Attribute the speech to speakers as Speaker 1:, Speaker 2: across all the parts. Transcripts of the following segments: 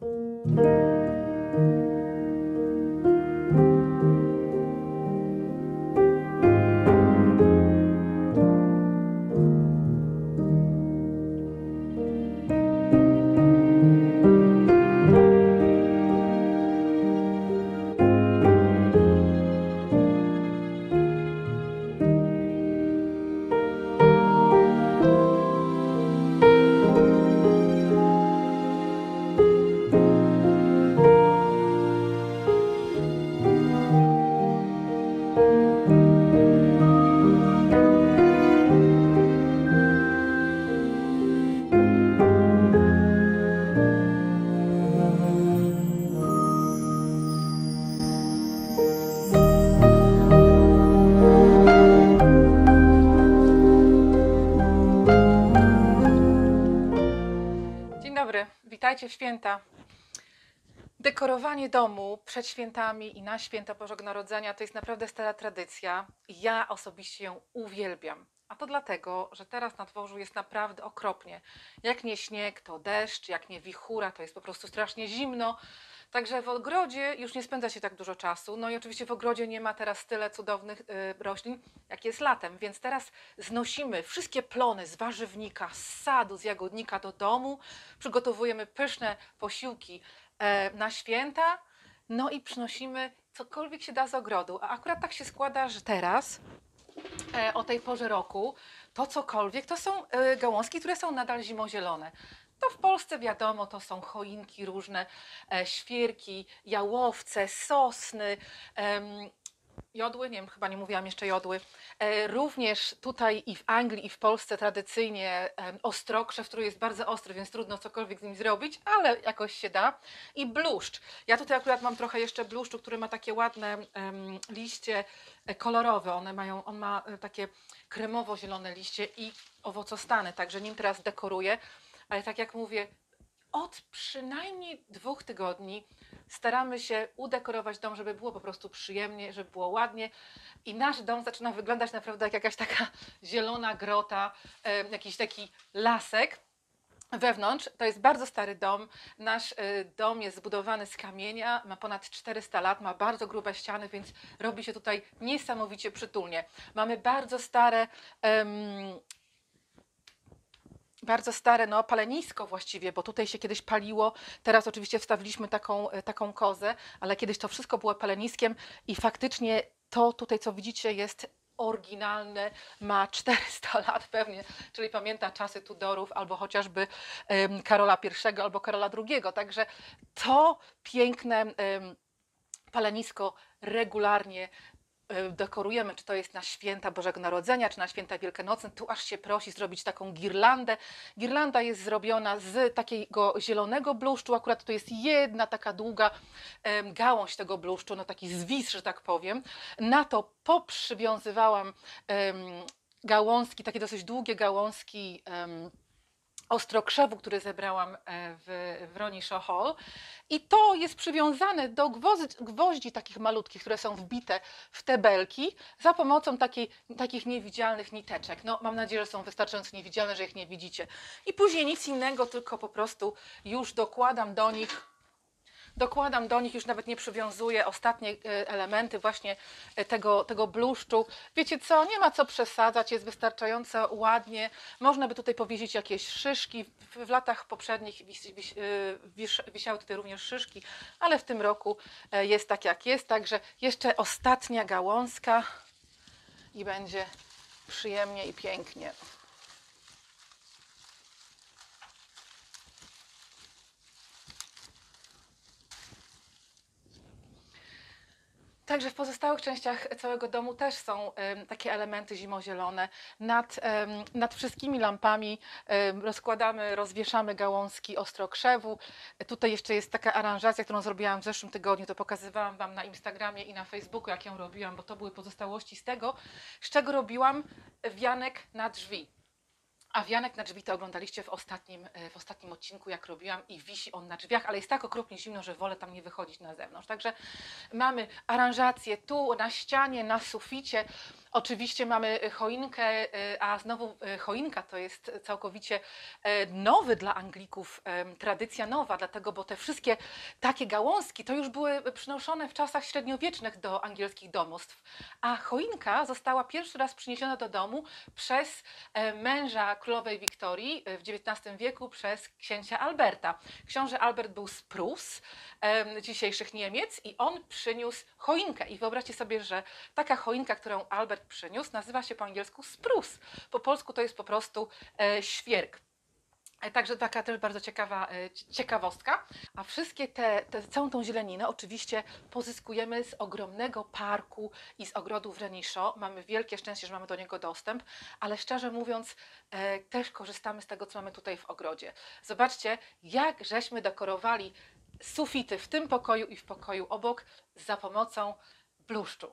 Speaker 1: Dzień dobry, witajcie w święta. Dekorowanie domu przed świętami i na święta Bożego Narodzenia to jest naprawdę stara tradycja. Ja osobiście ją uwielbiam. A to dlatego, że teraz na dworzu jest naprawdę okropnie. Jak nie śnieg, to deszcz, jak nie wichura, to jest po prostu strasznie zimno. Także w ogrodzie już nie spędza się tak dużo czasu. No i oczywiście w ogrodzie nie ma teraz tyle cudownych y, roślin, jak jest latem. Więc teraz znosimy wszystkie plony z warzywnika, z sadu, z jagodnika do domu. Przygotowujemy pyszne posiłki e, na święta. No i przynosimy cokolwiek się da z ogrodu. A akurat tak się składa, że teraz e, o tej porze roku to cokolwiek to są e, gałązki, które są nadal zimozielone. To w Polsce wiadomo, to są choinki różne, e, świerki, jałowce, sosny, jodły, nie wiem, chyba nie mówiłam jeszcze jodły. E, również tutaj i w Anglii, i w Polsce tradycyjnie ostrokrzew, który jest bardzo ostry, więc trudno cokolwiek z nim zrobić, ale jakoś się da. I bluszcz. Ja tutaj akurat mam trochę jeszcze bluszczu, który ma takie ładne liście e, kolorowe. One mają, on ma takie kremowo-zielone liście i owocostany, także nim teraz dekoruję. Ale tak jak mówię, od przynajmniej dwóch tygodni staramy się udekorować dom, żeby było po prostu przyjemnie, żeby było ładnie. I nasz dom zaczyna wyglądać naprawdę jak jakaś taka zielona grota, jakiś taki lasek. Wewnątrz to jest bardzo stary dom. Nasz e, dom jest zbudowany z kamienia, ma ponad 400 lat, ma bardzo grube ściany, więc robi się tutaj niesamowicie przytulnie. Mamy bardzo stare bardzo stare no, palenisko właściwie, bo tutaj się kiedyś paliło. Teraz oczywiście wstawiliśmy taką, e, taką kozę, ale kiedyś to wszystko było paleniskiem i faktycznie to tutaj, co widzicie, jest oryginalne, ma 400 lat pewnie, czyli pamięta czasy Tudorów albo chociażby em, Karola I albo Karola II. Także to piękne em, palenisko regularnie dekorujemy, czy to jest na święta Bożego Narodzenia, czy na święta Wielkanocne, tu aż się prosi zrobić taką girlandę. Girlanda jest zrobiona z takiego zielonego bluszczu, akurat to jest jedna taka długa gałąź tego bluszczu, no taki zwis, że tak powiem. Na to poprzywiązywałam gałązki, takie dosyć długie gałązki ostrokrzewu, który zebrałam e, w Wronisho Hall. I to jest przywiązane do gwozdzi, gwoździ takich malutkich, które są wbite w te belki za pomocą takiej, takich niewidzialnych niteczek. No, mam nadzieję, że są wystarczająco niewidzialne, że ich nie widzicie. I później nic innego, tylko po prostu już dokładam do nich dokładam do nich, już nawet nie przywiązuję ostatnie e, elementy właśnie e, tego, tego bluszczu. Wiecie co, nie ma co przesadzać, jest wystarczająco ładnie. Można by tutaj powiesić jakieś szyszki. W, latach poprzednich e, wisiały tutaj również szyszki, ale w tym roku jest tak jak jest. Także jeszcze ostatnia gałązka i będzie przyjemnie i pięknie. Także w pozostałych częściach całego domu też są takie elementy zimozielone. Nad, nad wszystkimi lampami rozkładamy, rozwieszamy gałązki ostrokrzewu. Tutaj jeszcze jest taka aranżacja, którą zrobiłam w zeszłym tygodniu. To pokazywałam Wam na Instagramie i na Facebooku, jak ją robiłam, bo to były pozostałości z tego, z czego robiłam wianek na drzwi. A wianek na drzwi to oglądaliście w ostatnim, e, w ostatnim odcinku, jak robiłam i wisi on na drzwiach, ale jest tak okropnie zimno, że wolę tam nie wychodzić na zewnątrz. Także mamy aranżację tu, na ścianie, na suficie. Oczywiście mamy e, choinkę, e, a znowu choinka to jest całkowicie nowy dla Anglików, tradycja nowa, dlatego, bo te wszystkie takie gałązki to już były przynoszone w czasach średniowiecznych do angielskich domostw, a choinka została pierwszy raz przyniesiona do domu przez męża królowej Wiktorii e, w XIX wieku przez księcia Alberta. Książę Albert był z Prus, dzisiejszych Niemiec i on przyniósł choinkę. I wyobraźcie sobie, że taka choinka, którą Albert przyniósł, nazywa się po angielsku sprus. Po polsku to jest po prostu e, świerk. E, Także taka też bardzo ciekawa e, cie- ciekawostka. A wszystkie te, te, całą tą zieleninę oczywiście pozyskujemy z ogromnego parku i z ogrodu w Reniszo. Mamy wielkie szczęście, że mamy do niego dostęp, ale szczerze mówiąc e, też korzystamy z tego, co mamy tutaj w ogrodzie. Zobaczcie, jak żeśmy dekorowali sufity w tym pokoju i w pokoju obok za pomocą bluszczu.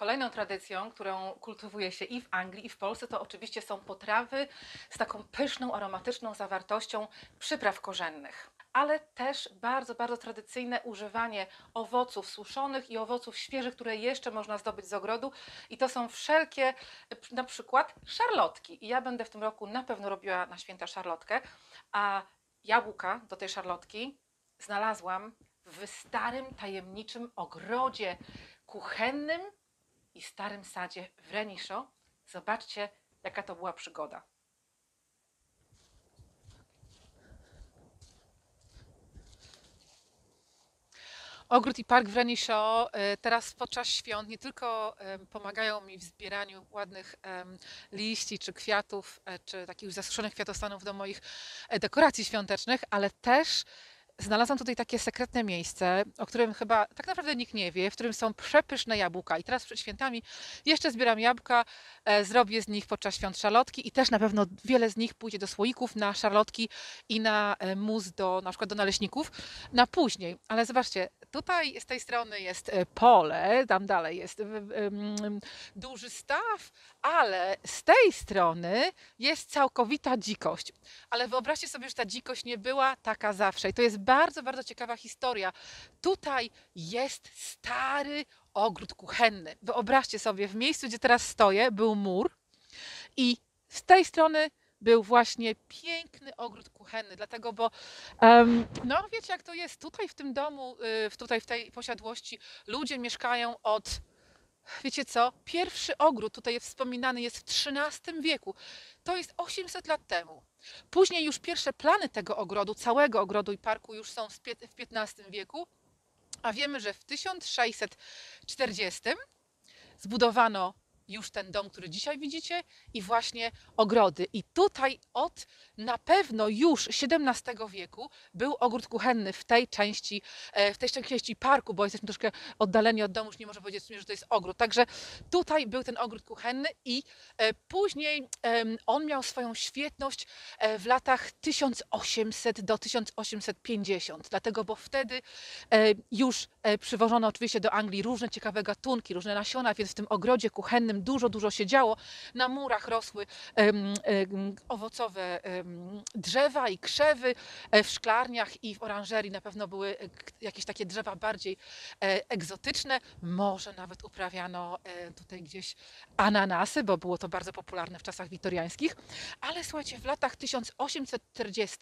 Speaker 1: Kolejną tradycją, którą kultywuje się i w Anglii, i w Polsce, to oczywiście są potrawy z taką pyszną, aromatyczną zawartością przypraw korzennych. Ale też bardzo, bardzo tradycyjne używanie owoców suszonych i owoców świeżych, które jeszcze można zdobyć z ogrodu. I to są wszelkie, na przykład szarlotki. I ja będę w tym roku na pewno robiła na święta szarlotkę. A jabłka do tej szarlotki znalazłam w starym, tajemniczym ogrodzie kuchennym i starym sadzie w Reniszo. Zobaczcie, jaka to była przygoda. Ogród i park w Reniszo e, teraz podczas świąt nie tylko pomagają mi w zbieraniu ładnych liści czy kwiatów, e, czy takich zasuszonych kwiatostanów do moich e, dekoracji świątecznych, ale też znalazłam tutaj takie sekretne miejsce, o którym chyba tak naprawdę nikt nie wie, w którym są przepyszne jabłka. I teraz przed świętami jeszcze zbieram jabłka, e, zrobię z nich podczas świąt szarlotki i też na pewno wiele z nich pójdzie do słoików na szarlotki i na e, mus do na przykład do naleśników na później. Ale zobaczcie, tutaj z tej strony jest e, pole, tam dalej jest duży staw, ale z tej strony jest całkowita dzikość. Ale wyobraźcie sobie, że ta dzikość nie była taka zawsze. I to jest bardzo, bardzo ciekawa historia. Tutaj jest stary ogród kuchenny. Wyobraźcie sobie, w miejscu, gdzie teraz stoję, był mur i z tej strony był właśnie piękny ogród kuchenny, dlatego, bo em, no wiecie jak to jest, tutaj w tym domu, y, w- tutaj w tej posiadłości ludzie mieszkają od Wiecie co? Pierwszy ogród tutaj wspominany jest w XIII wieku. To jest 800 lat temu. Później już pierwsze plany tego ogrodu, całego ogrodu i parku już są w XV wieku, a wiemy, że w 1640 zbudowano już ten dom, który dzisiaj widzicie i właśnie ogrody. I tutaj od na pewno już XVII wieku był ogród kuchenny w tej części, e, w tej części parku, bo jesteśmy troszkę oddaleni od domu, już nie może powiedzieć że to jest ogród. Także tutaj był ten ogród kuchenny i e, później on miał swoją świetność e, w latach 1800 do 1850. Dlatego, bo wtedy już przywożono oczywiście do Anglii różne ciekawe gatunki, różne nasiona, więc w tym ogrodzie kuchennym dużo, dużo się działo. Na murach rosły owocowe drzewa i krzewy. E, W szklarniach i w oranżerii na pewno były e, jakieś takie drzewa bardziej e, egzotyczne. Może nawet uprawiano e, tutaj gdzieś ananasy, bo było to bardzo popularne w czasach wiktoriańskich. Ale słuchajcie, w latach 1840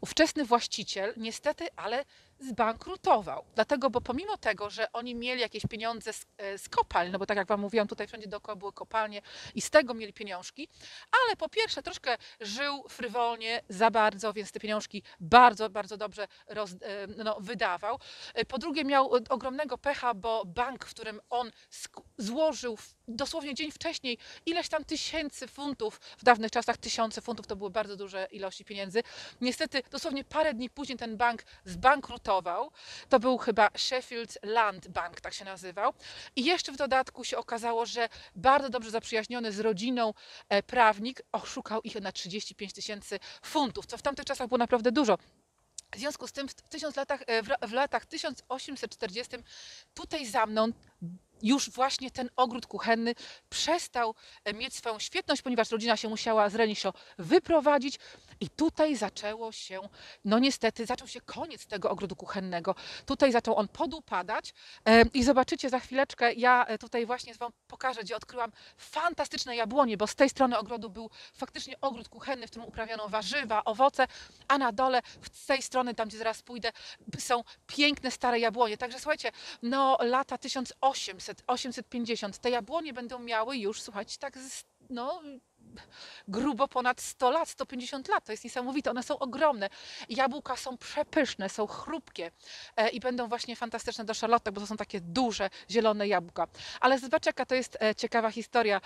Speaker 1: ówczesny właściciel niestety, ale zbankrutował. Dlatego, bo pomimo tego, że oni mieli jakieś pieniądze z, e, z kopalń, no bo tak jak Wam mówiłam, tutaj wszędzie dookoła były kopalnie i z tego mieli pieniążki, ale po pierwsze troszkę żył frywolnie za bardzo, więc te pieniążki bardzo, bardzo dobrze roz, e, no, wydawał. E, Po drugie miał e, ogromnego pecha, bo bank, w którym on złożył dosłownie dzień wcześniej ileś tam tysięcy funtów, w dawnych czasach tysiące funtów to były bardzo duże ilości pieniędzy. Niestety dosłownie parę dni później ten bank zbankrutował. To był chyba Sheffield Land Bank, tak się nazywał. I jeszcze w dodatku się okazało, że bardzo dobrze zaprzyjaźniony z rodziną e, prawnik oszukał ich na 35 tysięcy funtów, co w tamtych czasach było naprawdę dużo. W związku z tym w, latach, e, w latach 1840 tutaj za mną już właśnie ten ogród kuchenny przestał e, mieć swoją świetność, ponieważ rodzina się musiała z Reniszo wyprowadzić i tutaj zaczęło się, no niestety, zaczął się koniec tego ogrodu kuchennego. Tutaj zaczął on podupadać e, i zobaczycie za chwileczkę, ja e, tutaj właśnie Wam pokażę, gdzie odkryłam fantastyczne jabłonie, bo z tej strony ogrodu był faktycznie ogród kuchenny, w którym uprawiano warzywa, owoce, a na dole, z tej strony, tam gdzie zaraz pójdę, są piękne stare jabłonie. Także słuchajcie, no lata 1800, 850, te jabłonie będą miały już, słuchajcie, tak no grubo ponad 100 lat, 150 lat. To jest niesamowite. One są ogromne. Jabłka są przepyszne, są chrupkie e, i będą właśnie fantastyczne do szarlotek, bo to są takie duże, zielone jabłka. Ale zobacz, jaka to jest e, ciekawa historia.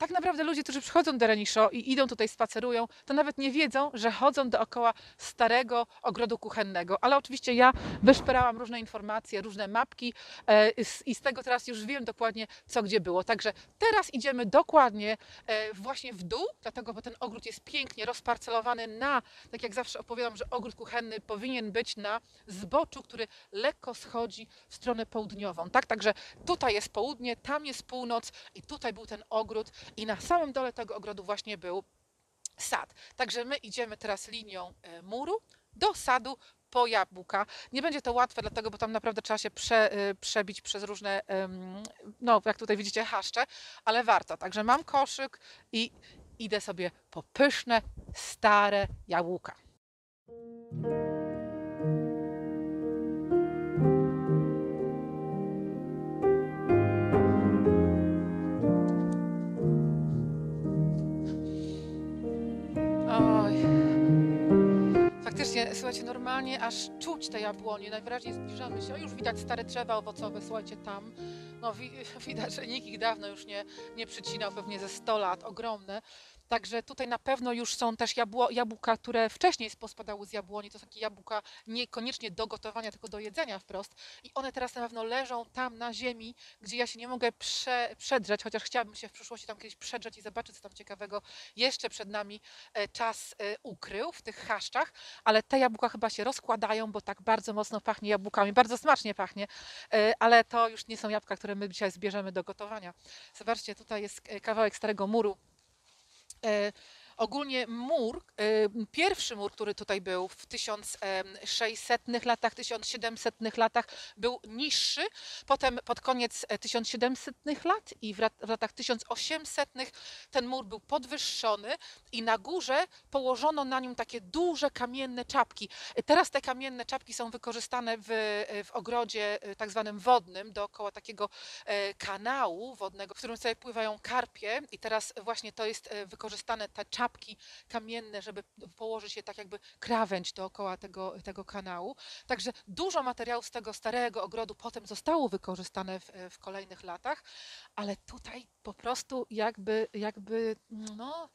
Speaker 1: Tak naprawdę ludzie, którzy przychodzą do Reniszo i idą tutaj, spacerują, to nawet nie wiedzą, że chodzą dookoła starego ogrodu kuchennego. Ale oczywiście ja wyszperałam różne informacje, różne mapki e, i z tego teraz już wiem dokładnie, co gdzie było. Także teraz idziemy dokładnie e, właśnie w dół, dlatego, bo ten ogród jest pięknie rozparcelowany na, tak jak zawsze opowiadam, że ogród kuchenny powinien być na zboczu, który lekko schodzi w stronę południową. Tak, także tutaj jest południe, tam jest północ i tutaj był ten ogród i na samym dole tego ogrodu właśnie był sad. Także my idziemy teraz linią e, muru do sadu po jabłka. Nie będzie to łatwe, dlatego, bo tam naprawdę trzeba się prze, e, przebić przez różne, no jak tutaj widzicie, haszcze, ale warto. Także mam koszyk i idę sobie po pyszne, stare jabłka. Faktycznie, słuchajcie, normalnie aż czuć te jabłonie. Najwyraźniej zbliżamy się. O, już widać stare drzewa owocowe, słuchajcie, tam. No wi widać, że nikt ich dawno już nie, nie przycinał, pewnie ze 100 lat, ogromne. Także tutaj na pewno już są też jabłka, które wcześniej pospadały z jabłoni. To są takie jabłka niekoniecznie do gotowania, tylko do jedzenia wprost. I one teraz na pewno leżą tam na ziemi, gdzie ja się nie mogę prze, przedrzeć, chociaż chciałabym się w przyszłości tam kiedyś przedrzeć i zobaczyć, co tam ciekawego jeszcze przed nami e, czas e, ukrył w tych chaszczach. Ale te jabłka chyba się rozkładają, bo tak bardzo mocno pachnie jabłkami. Bardzo smacznie pachnie, e, ale to już nie są jabłka, które my dzisiaj zbierzemy do gotowania. Zobaczcie, tutaj jest kawałek starego muru. E, ogólnie mur, e, pierwszy mur, który tutaj był w 1600 latach, 1700 latach, był niższy. Potem pod koniec e, 1700 lat i w lat- w latach 1800 ten mur był podwyższony i na górze położono na nim takie duże kamienne czapki. E, Teraz te kamienne czapki są wykorzystane w, e, w ogrodzie e, tak zwanym wodnym, dookoła takiego e, kanału wodnego, w którym sobie pływają karpie i teraz właśnie to jest e, wykorzystane, te czapki kamienne, żeby położyć je tak jakby krawędź dookoła tego, tego kanału. Także dużo materiałów z tego starego ogrodu potem zostało wykorzystane w, w kolejnych latach, ale tutaj po prostu jakby, jakby no,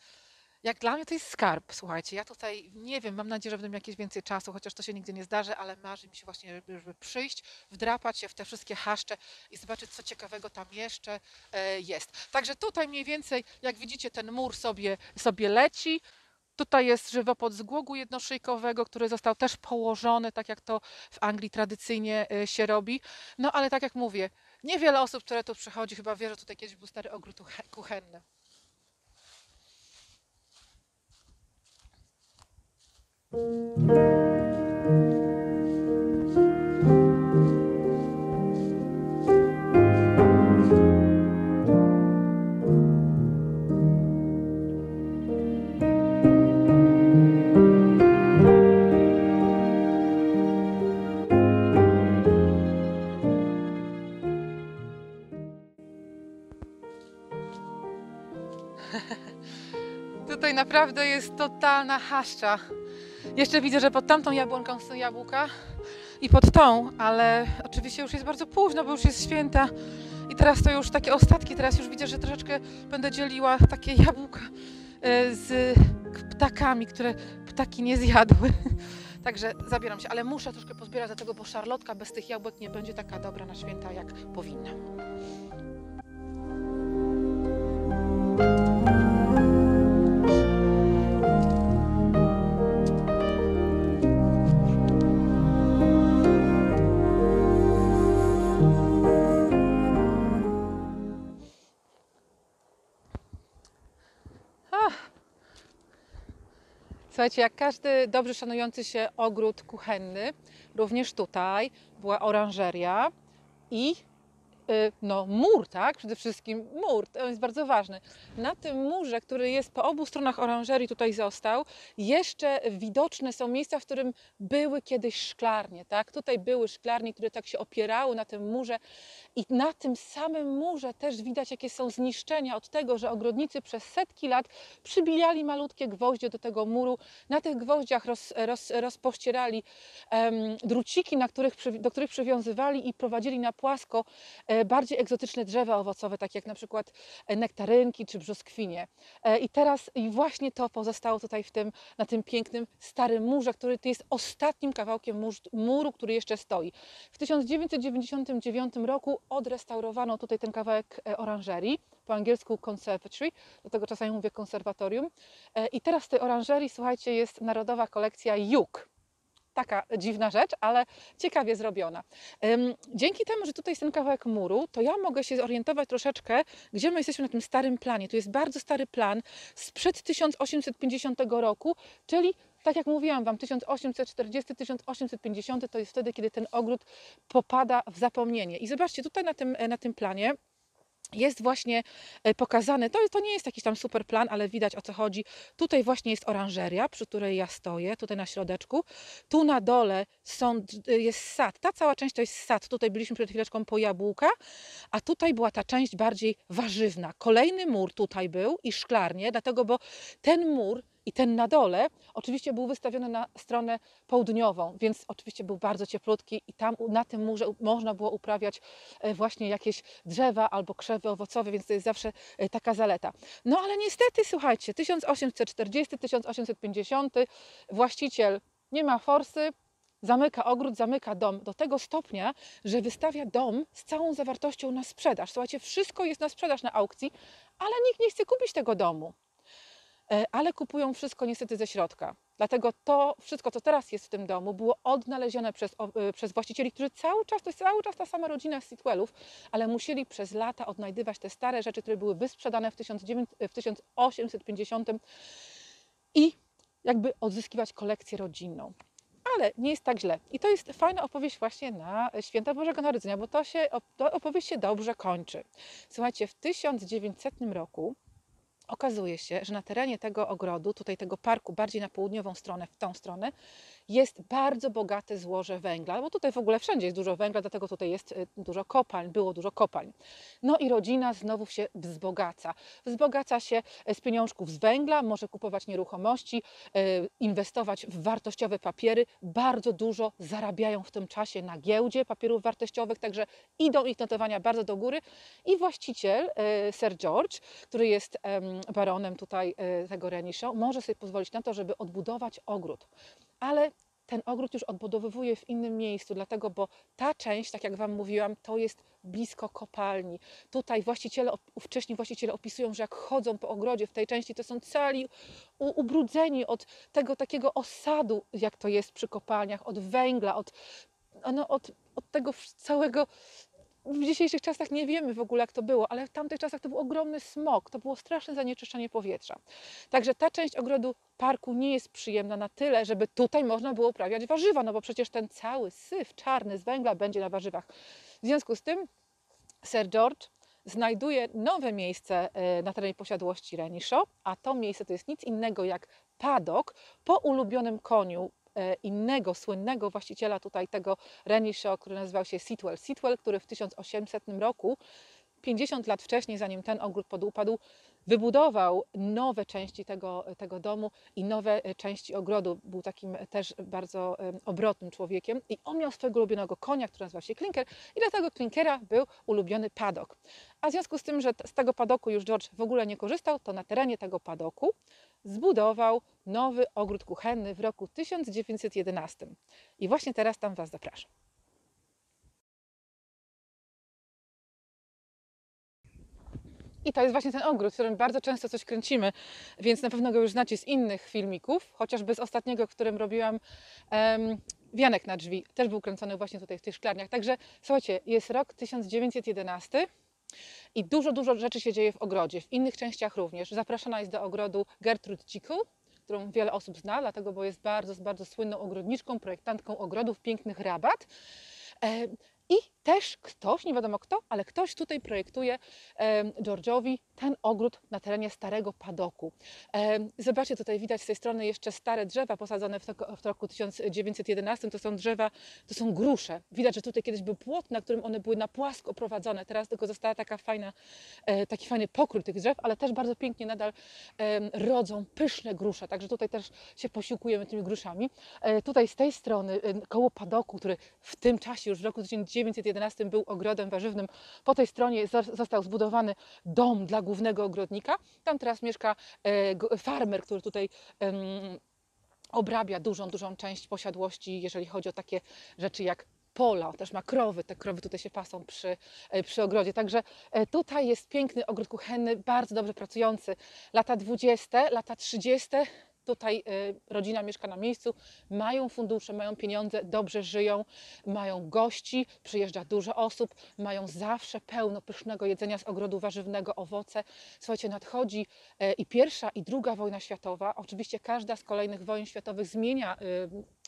Speaker 1: jak dla mnie to jest skarb, słuchajcie. Ja tutaj nie wiem, mam nadzieję, że będę miał jakieś więcej czasu, chociaż to się nigdy nie zdarzy, ale marzy mi się właśnie, żeby, przyjść, wdrapać się w te wszystkie haszcze i zobaczyć, co ciekawego tam jeszcze e, jest. Także tutaj mniej więcej, jak widzicie, ten mur sobie, sobie leci. Tutaj jest żywopłot z głogu jednoszyjkowego, który został też położony, tak jak to w Anglii tradycyjnie e, się robi. No ale tak jak mówię, niewiele osób, które tu przychodzi, chyba wie, że tutaj kiedyś był stary ogród kuche- kuchenny. Tutaj naprawdę jest totalna haszcza. Jeszcze widzę, że pod tamtą jabłonką są jabłka i pod tą, ale oczywiście już jest bardzo późno, bo już jest święta i teraz to już takie ostatki. Teraz już widzę, że troszeczkę będę dzieliła takie jabłka e, z ptakami, które ptaki nie zjadły. Także zabieram się, ale muszę troszkę pozbierać dlatego, bo szarlotka bez tych jabłek nie będzie taka dobra na święta, jak powinna. Słuchajcie, jak każdy dobrze szanujący się ogród kuchenny, również tutaj była oranżeria i y, no, mur, tak? Przede wszystkim mur, to jest bardzo ważny. Na tym murze, który jest po obu stronach oranżerii, tutaj został, jeszcze widoczne są miejsca, w którym były kiedyś szklarnie, tak? Tutaj były szklarnie, które tak się opierały na tym murze i na tym samym murze też widać, jakie są zniszczenia od tego, że ogrodnicy przez setki lat przybijali malutkie gwoździe do tego muru. Na tych gwoździach roz, roz, rozpościerali druciki, na których, do których przywiązywali i prowadzili na płasko e, bardziej egzotyczne drzewa owocowe, takie jak na przykład e, nektarynki czy brzoskwinie. E, I teraz i właśnie to pozostało tutaj w tym, na tym pięknym starym murze, który jest ostatnim kawałkiem murz, muru, który jeszcze stoi. W 1999 roku odrestaurowano tutaj ten kawałek e, oranżerii, po angielsku conservatory, dlatego czasami mówię konserwatorium. E, I teraz w tej oranżerii, słuchajcie, jest narodowa kolekcja Juk. Taka dziwna rzecz, ale ciekawie zrobiona. Dzięki temu, że tutaj jest ten kawałek muru, to ja mogę się zorientować troszeczkę, gdzie my jesteśmy na tym starym planie. Tu jest bardzo stary plan sprzed 1850 roku, czyli tak jak mówiłam Wam, 1840-1850 to jest wtedy, kiedy ten ogród popada w zapomnienie. I zobaczcie, tutaj na tym, na tym planie jest właśnie e, pokazane, to, to nie jest jakiś tam super plan, ale widać o co chodzi. Tutaj właśnie jest oranżeria, przy której ja stoję, tutaj na środeczku. Tu na dole są, jest sad. Ta cała część to jest sad. Tutaj byliśmy przed chwileczką po jabłka, a tutaj była ta część bardziej warzywna. Kolejny mur tutaj był i szklarnie, dlatego, bo ten mur I ten na dole oczywiście był wystawiony na stronę południową, więc oczywiście był bardzo cieplutki i tam na tym murze można było uprawiać e, właśnie jakieś drzewa albo krzewy owocowe, więc to jest zawsze e, taka zaleta. No ale niestety, słuchajcie, 1840-1850 właściciel nie ma forsy, zamyka ogród, zamyka dom do tego stopnia, że wystawia dom z całą zawartością na sprzedaż. Słuchajcie, wszystko jest na sprzedaż na aukcji, ale nikt nie chce kupić tego domu. E, Ale kupują wszystko niestety ze środka. Dlatego to wszystko, co teraz jest w tym domu, było odnalezione przez, e, przez właścicieli, którzy cały czas, to jest cały czas ta sama rodzina Sitwellów, ale musieli przez lata odnajdywać te stare rzeczy, które były wysprzedane w, 1900, w 1850 i jakby odzyskiwać kolekcję rodzinną. Ale nie jest tak źle. I to jest fajna opowieść właśnie na święta Bożego Narodzenia, bo to się, to opowieść się dobrze kończy. Słuchajcie, w 1900 roku okazuje się, że na terenie tego ogrodu, tutaj tego parku, bardziej na południową stronę, w tą stronę, jest bardzo bogate złoże węgla, bo tutaj w ogóle wszędzie jest dużo węgla, dlatego tutaj jest y, dużo kopalń, było dużo kopalń. No i rodzina znowu się wzbogaca. Wzbogaca się z pieniążków z węgla, może kupować nieruchomości, y, inwestować w wartościowe papiery. Bardzo dużo zarabiają w tym czasie na giełdzie papierów wartościowych, także idą ich notowania bardzo do góry. I właściciel, y, Sir George, który jest em, baronem tutaj tego Renishaw, może sobie pozwolić na to, żeby odbudować ogród. Ale ten ogród już odbudowywuje w innym miejscu, dlatego, bo ta część, tak jak Wam mówiłam, to jest blisko kopalni. Tutaj właściciele, ówcześni właściciele opisują, że jak chodzą po ogrodzie w tej części, to są cali ubrudzeni od tego takiego osadu, jak to jest przy kopalniach, od węgla, od, no, od, od tego całego w dzisiejszych czasach nie wiemy w ogóle, jak to było, ale w tamtych czasach to był ogromny smog, to było straszne zanieczyszczenie powietrza. Także ta część ogrodu parku nie jest przyjemna na tyle, żeby tutaj można było uprawiać warzywa, no bo przecież ten cały syf czarny z węgla będzie na warzywach. W związku z tym Sir George znajduje nowe miejsce e, na terenie posiadłości Renishaw, a to miejsce to jest nic innego jak padok po ulubionym koniu innego słynnego właściciela tutaj tego Renishaw, który nazywał się Sitwell. Sitwell, który w 1800 roku 50 lat wcześniej, zanim ten ogród podupadł, wybudował nowe części tego, tego domu i nowe e, części ogrodu. Był takim też bardzo obrotnym człowiekiem i on miał swojego ulubionego konia, który nazywał się Klinker i dla tego Klinkera był ulubiony padok. A w związku z tym, że z tego padoku już George w ogóle nie korzystał, to na terenie tego padoku zbudował nowy ogród kuchenny w roku 1911. I właśnie teraz tam Was zapraszam. I to jest właśnie ten ogród, w którym bardzo często coś kręcimy, więc na pewno go już znacie z innych filmików, chociażby z ostatniego, w którym robiłam em, wianek na drzwi. Też był kręcony właśnie tutaj w tych szklarniach. Także słuchajcie, jest rok 1911 i dużo, dużo rzeczy się dzieje w ogrodzie, w innych częściach również. Zapraszana jest do ogrodu Gertrude Ciku, którą wiele osób zna, dlatego, bo jest bardzo, bardzo słynną ogrodniczką, projektantką ogrodów pięknych Rabat. E, I też ktoś, nie wiadomo kto, ale ktoś tutaj projektuje George'owi ten ogród na terenie starego padoku. Zobaczcie, tutaj widać z tej strony jeszcze stare drzewa posadzone w, toko- w roku 1911. To są drzewa, to są grusze. Widać, że tutaj kiedyś był płot, na którym one były na płasko prowadzone. Teraz tylko została taka fajna, e, taki fajny pokrój tych drzew, ale też bardzo pięknie nadal rodzą pyszne grusze. Także tutaj też się posiłkujemy tymi gruszami. E, Tutaj z tej strony, koło padoku, który w tym czasie, już w roku 1911 był ogrodem warzywnym, po tej stronie zo- został zbudowany dom dla głównego ogrodnika. Tam teraz mieszka e, farmer, który tutaj obrabia dużą, dużą część posiadłości, jeżeli chodzi o takie rzeczy jak pola, też ma krowy, te krowy tutaj się pasą przy, e, przy ogrodzie. Także e, tutaj jest piękny ogród kuchenny, bardzo dobrze pracujący. Lata 20, lata 30, tutaj e, rodzina mieszka na miejscu, mają fundusze, mają pieniądze, dobrze żyją, mają gości, przyjeżdża dużo osób, mają zawsze pełno pysznego jedzenia z ogrodu warzywnego, owoce. Słuchajcie, nadchodzi e, i pierwsza, i druga wojna światowa. Oczywiście każda z kolejnych wojen światowych zmienia,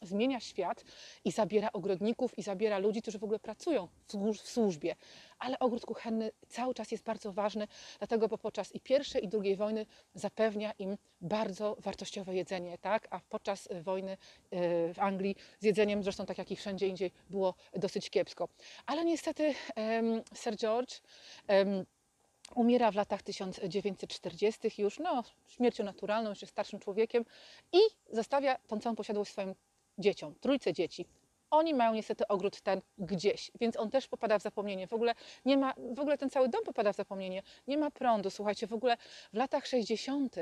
Speaker 1: y, zmienia świat i zabiera ogrodników, i zabiera ludzi, którzy w ogóle pracują w służbie. Ale ogród kuchenny cały czas jest bardzo ważny, dlatego bo podczas i pierwszej, i drugiej wojny zapewnia im bardzo wartościowe jedzenie, tak? A podczas y, wojny y, w Anglii z jedzeniem, zresztą tak jak i wszędzie indziej, było dosyć kiepsko. Ale niestety Sir George Umiera w latach 1940 już, no, śmiercią naturalną, już jest starszym człowiekiem i zostawia tą całą posiadłość swoim dzieciom, trójce dzieci. Oni mają niestety ogród ten gdzieś, więc on też popada w zapomnienie. W ogóle nie ma, w ogóle ten cały dom popada w zapomnienie. Nie ma prądu. Słuchajcie, w ogóle w latach 60.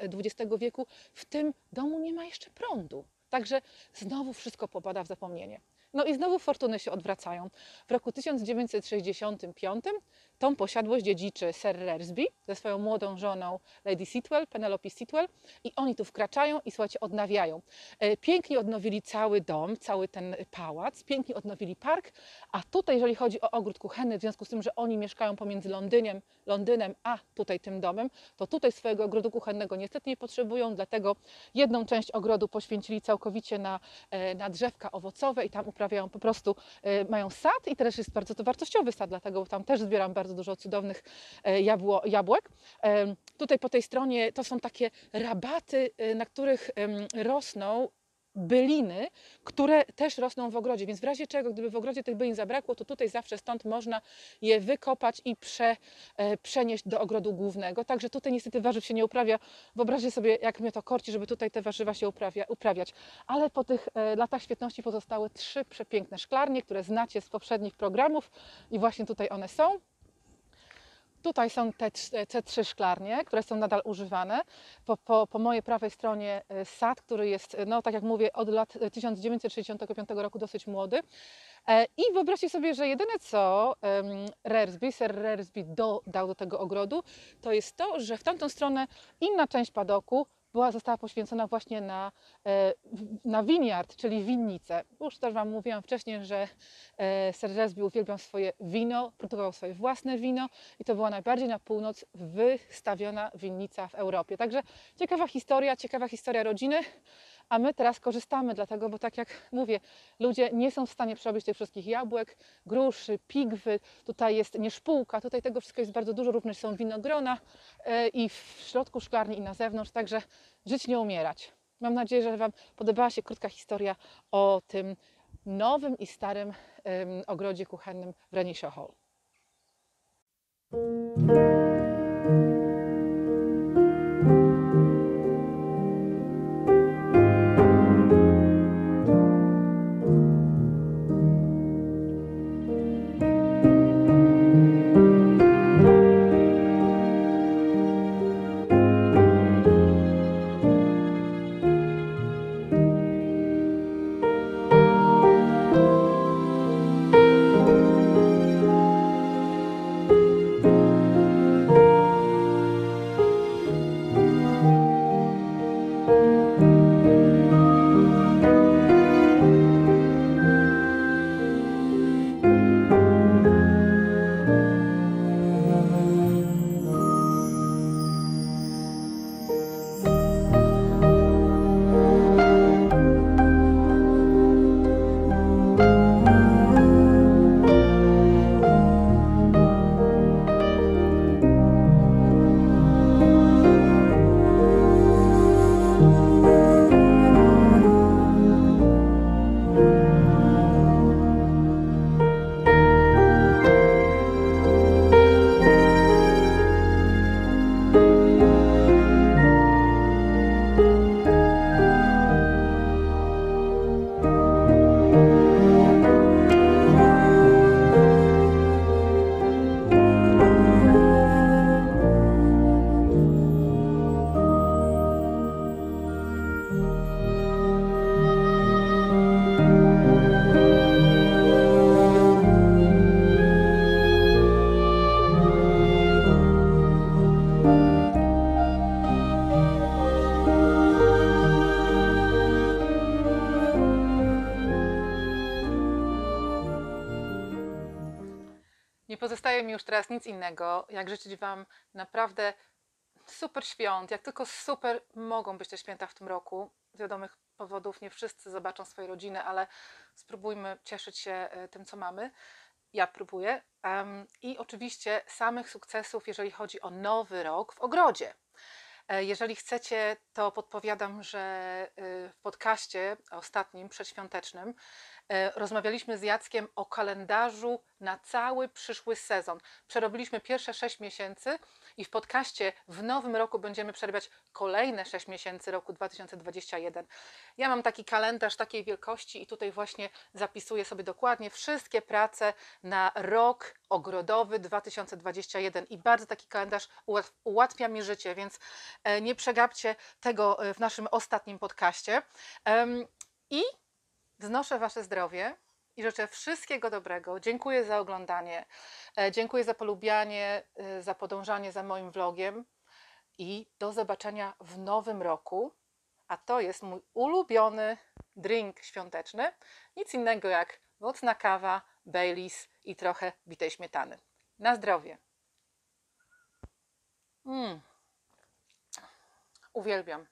Speaker 1: XX wieku w tym domu nie ma jeszcze prądu. Także znowu wszystko popada w zapomnienie. No i znowu fortuny się odwracają. W roku 1965 tą posiadłość dziedziczy Sir Rersby ze swoją młodą żoną Lady Sitwell, Penelope Sitwell i oni tu wkraczają i słuchajcie, odnawiają. E, pięknie odnowili cały dom, cały ten pałac, pięknie odnowili park, a tutaj jeżeli chodzi o ogród kuchenny, w związku z tym, że oni mieszkają pomiędzy Londynem, Londynem a tutaj tym domem, to tutaj swojego ogrodu kuchennego niestety nie potrzebują, dlatego jedną część ogrodu poświęcili całkowicie na, e, na drzewka owocowe i tam uprawiają po prostu, e, mają sad i też jest bardzo to wartościowy sad, dlatego tam też zbieram bardzo dużo cudownych e, jabłek. Tutaj po tej stronie to są takie rabaty, e, na których rosną byliny, które też rosną w ogrodzie, więc w razie czego, gdyby w ogrodzie tych bylin zabrakło, to tutaj zawsze stąd można je wykopać i prze, e, przenieść do ogrodu głównego. Także tutaj niestety warzyw się nie uprawia. Wyobraźcie sobie, jak mnie to korci, żeby tutaj te warzywa się uprawia, uprawiać. Ale po tych e, latach świetności pozostały trzy przepiękne szklarnie, które znacie z poprzednich programów i właśnie tutaj one są. Tutaj są te, te trzy szklarnie, które są nadal używane. Po, po, po mojej prawej stronie e, sad, który jest, e, no tak jak mówię, od lat e, 1965 roku dosyć młody. E, I wyobraźcie sobie, że jedyne co Rersby, Sir Rersby dodał do tego ogrodu, to jest to, że w tamtą stronę inna część padoku była, została poświęcona właśnie na, e, na vineyard, czyli winnicę. Już też Wam mówiłam wcześniej, że e, Sir Rersby uwielbiał swoje wino, produkował swoje własne wino i to była najbardziej na północ wystawiona winnica w Europie. Także ciekawa historia, ciekawa historia rodziny, a my teraz korzystamy, dlatego, bo tak jak mówię, ludzie nie są w stanie przerobić tych wszystkich jabłek, gruszy, pigwy, tutaj jest nieszpółka, tutaj tego wszystkiego jest bardzo dużo, również są winogrona e, i w środku szklarni i na zewnątrz, także żyć nie umierać. Mam nadzieję, że Wam podobała się krótka historia o tym nowym i starym ogrodzie kuchennym w Renishaw Hall. Teraz nic innego, jak życzyć Wam naprawdę super świąt. Jak tylko super mogą być te święta w tym roku. Z wiadomych powodów nie wszyscy zobaczą swoje rodziny, ale spróbujmy cieszyć się e, tym, co mamy. Ja próbuję. I oczywiście samych sukcesów, jeżeli chodzi o nowy rok w ogrodzie. E, Jeżeli chcecie, to podpowiadam, że y, w podcaście ostatnim, przedświątecznym, e, rozmawialiśmy z Jackiem o kalendarzu na cały przyszły sezon. Przerobiliśmy pierwsze 6 miesięcy i w podcaście w nowym roku będziemy przerywać kolejne 6 miesięcy roku 2021. Ja mam taki kalendarz takiej wielkości i tutaj właśnie zapisuję sobie dokładnie wszystkie prace na rok ogrodowy 2021 i bardzo taki kalendarz ułatw- ułatwia mi życie, więc e, nie przegapcie tego e, w naszym ostatnim podcaście. I wznoszę Wasze zdrowie i życzę wszystkiego dobrego. Dziękuję za oglądanie, e, dziękuję za polubianie, e, za podążanie za moim vlogiem i do zobaczenia w nowym roku. A to jest mój ulubiony drink świąteczny. Nic innego jak mocna kawa, Baileys i trochę bitej śmietany. Na zdrowie. Mm. Uwielbiam.